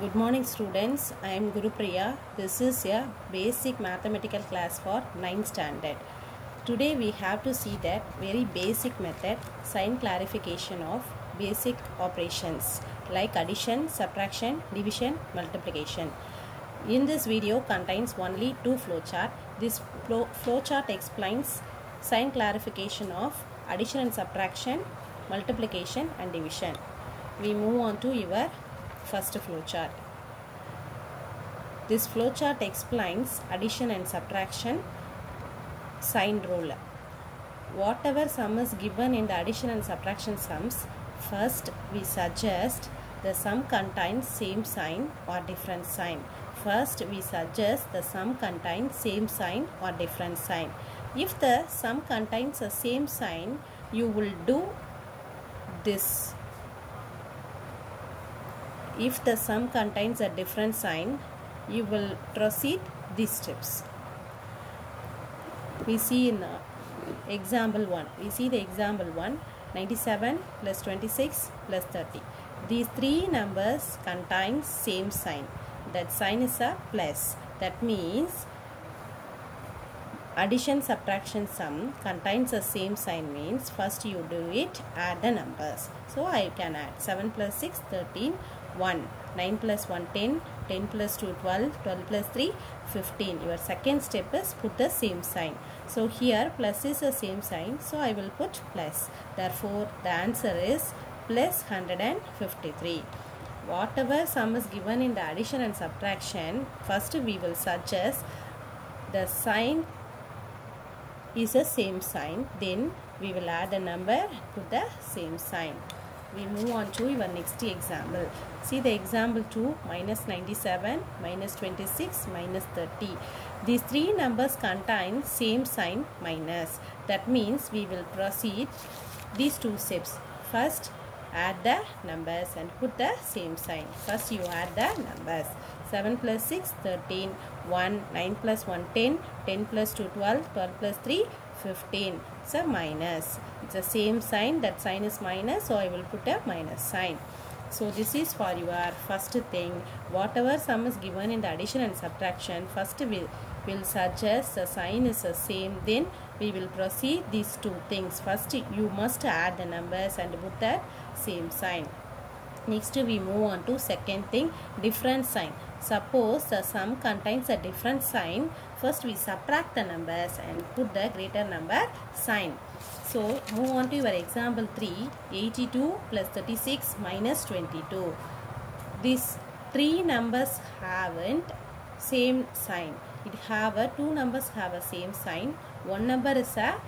Good morning students. I am Guru Priya. This is a basic mathematical class for 9th standard. Today we have to see that very basic method sign clarification of basic operations like addition, subtraction, division, multiplication. In this video contains only two flowchart. This flow flowchart explains sign clarification of addition and subtraction, multiplication and division. We move on to your first flowchart. This flowchart explains addition and subtraction sign rule. Whatever sum is given in the addition and subtraction sums, first we suggest the sum contains same sign or different sign. First we suggest the sum contains same sign or different sign. If the sum contains the same sign, you will do this if the sum contains a different sign, you will proceed these steps. We see in uh, example 1. We see the example 1. 97 plus 26 plus 30. These three numbers contain same sign. That sign is a plus. That means addition subtraction sum contains the same sign means first you do it add the numbers so i can add 7 plus 6 13 1 9 plus 1 10 10 plus 2 12 12 plus 3 15 your second step is put the same sign. So here plus is the same sign. So i will put plus. Therefore the answer is plus 153 whatever sum is given in the addition and subtraction first we will suggest the sign is the same sign. Then we will add a number to the same sign we move on to your next example. See the example 2 minus 97 minus 26 minus 30 these three numbers contain same sign minus. That means we will proceed these two steps. First add the numbers and put the same sign. First you add the numbers. 7 plus 6 13 1 9 plus 1 10 10 plus 2 12 12 plus 3 15 so minus it's the same sign. That sign is minus so I will put a minus sign. So this is for your first thing. Whatever sum is given in the addition and subtraction first we will suggest the sign is the same then we will proceed these two things. First you must add the numbers and put the same sign. Next we move on to second thing different sign. Suppose the sum contains a different sign. First we subtract the numbers and put the greater number sign so move on to your example 3 82 plus 36 minus 22 these three numbers haven't same sign. It have a two numbers have a same sign. One number is a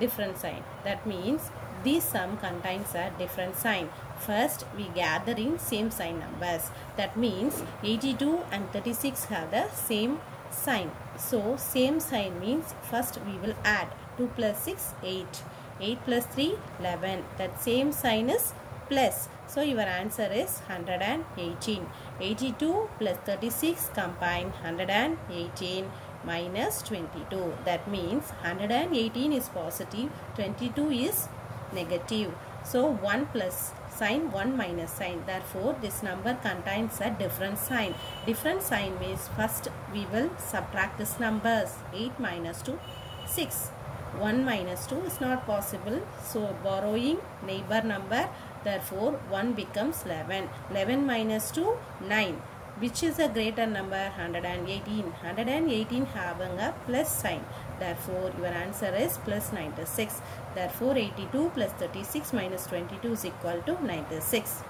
different sign. That means this sum contains a different sign. First we gather in same sign numbers. That means 82 and 36 have the same sign. So same sign means first we will add 2 plus 6 8 8 plus 3 11 that same sign is plus. So your answer is 118 82 plus 36 combine 118 minus 22 that means 118 is positive 22 is negative. So 1 plus sign 1 minus sign. Therefore this number contains a different sign. Different sign means first we will subtract this numbers 8 minus 2 6 1 minus 2 is not possible. So borrowing neighbor number therefore 1 becomes 11 11 minus 2 9 which is a greater number? 118 118 having a plus sign. Therefore your answer is plus 96 therefore 82 plus 36 minus 22 is equal to 96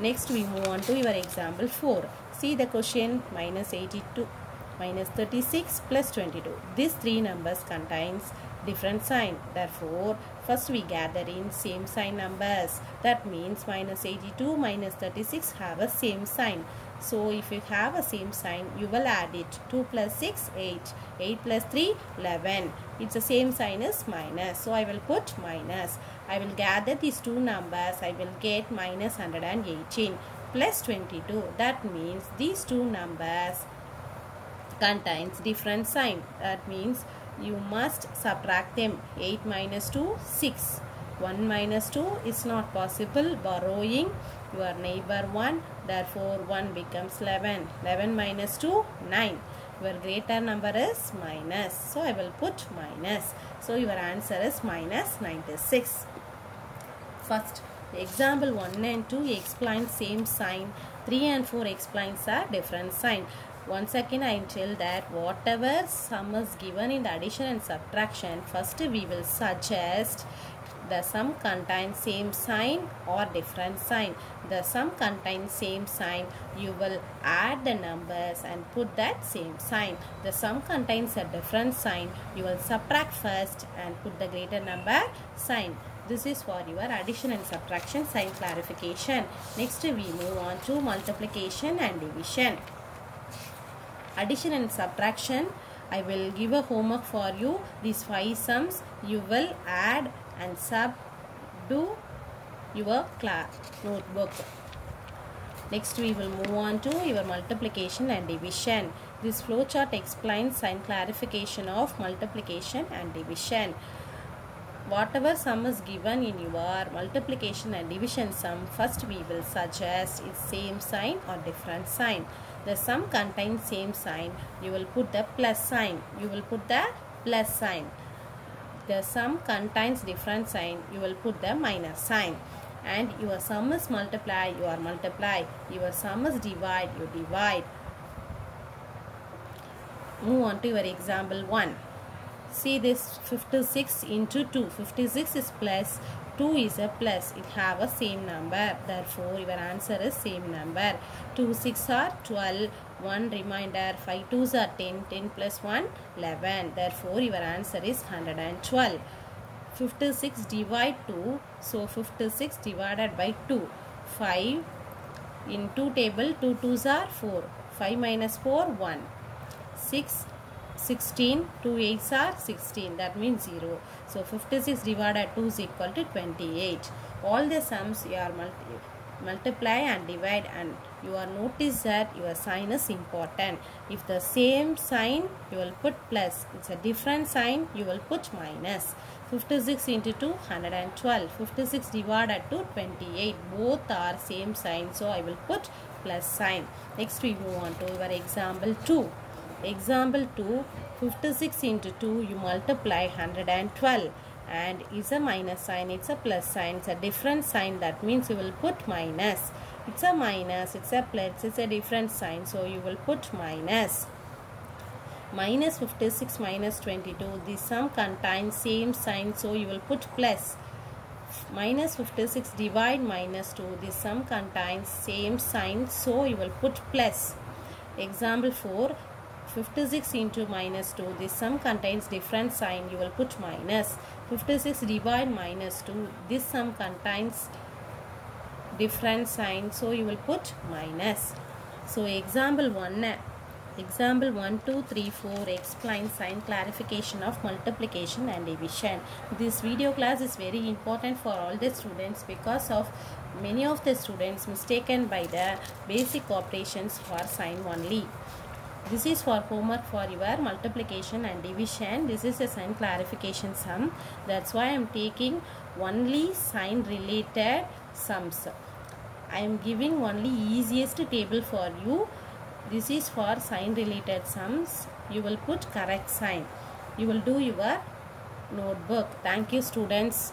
next we move on to your example 4 see the question? Minus 82 minus 36 plus 22 these three numbers contains different sign. Therefore first we gather in same sign numbers. That means minus 82 minus 36 have a same sign. So if you have a same sign you will add it. 2 plus 6 8 8 plus 3 11 it's the same sign as minus. So I will put minus. I will gather these two numbers. I will get minus 118 plus 22 that means these two numbers contains different sign. That means you must subtract them 8 minus 2 6 1 minus 2 is not possible. Borrowing your neighbor 1. Therefore 1 becomes 11. 11 minus 2 9. Your greater number is minus. So I will put minus. So your answer is minus 96. First example 1 and 2 explain same sign. 3 and 4 explains a different sign. Once again I tell that whatever sum is given in the addition and subtraction first we will suggest the sum contains same sign or different sign. The sum contains same sign. You will add the numbers and put that same sign. The sum contains a different sign. You will subtract first and put the greater number sign. This is for your addition and subtraction sign clarification. Next we move on to multiplication and division addition and subtraction I will give a homework for you. These five sums you will add and sub do your class notebook. Next we will move on to your multiplication and division. This flowchart explains sign clarification of multiplication and division whatever sum is given in your multiplication and division sum first we will suggest its same sign or different sign. The sum contains same sign you will put the plus sign. You will put the plus sign. The sum contains different sign you will put the minus sign. And your sum is multiply you are multiply. Your sum is divide you divide. Move on to your example 1 see this 56 into 2 56 is plus 2 is a plus. It have a same number. Therefore your answer is same number. 2 6 are 12 1 reminder 5 2s are 10 10 plus 1 11 therefore your answer is 112 56 divide 2 so 56 divided by 2 5 in 2 table 2 2s are 4 5 minus 4 1 6 16 2 8s are 16 that means 0 so 56 divided 2 is equal to 28 all the sums you are multi multiply and divide and you are notice that your sign is important. If the same sign you will put plus it's a different sign you will put minus. 56 into 2 112 56 divided to 28 both are same sign so I will put plus sign. Next we move on to our example 2 Example 2, 56 into 2 you multiply 112 and is a minus sign, it's a plus sign, it's a different sign that means you will put minus. It's a minus, it's a plus, it's a different sign so you will put minus. Minus 56 minus 22, the sum contains same sign so you will put plus minus 56 divide minus 2 the sum contains same sign so you will put plus example 4 56 into minus 2 this sum contains different sign. You will put minus. 56 divide minus 2 this sum contains different sign. So you will put minus. So example 1 eh? example 1 2 3 4 explain sign clarification of multiplication and division. This video class is very important for all the students because of many of the students mistaken by the basic operations for sign only this is for homework for your multiplication and division. This is a sign clarification sum. That's why I am taking only sign related sums. I am giving only easiest table for you. This is for sign related sums. You will put correct sign. You will do your notebook. Thank you students.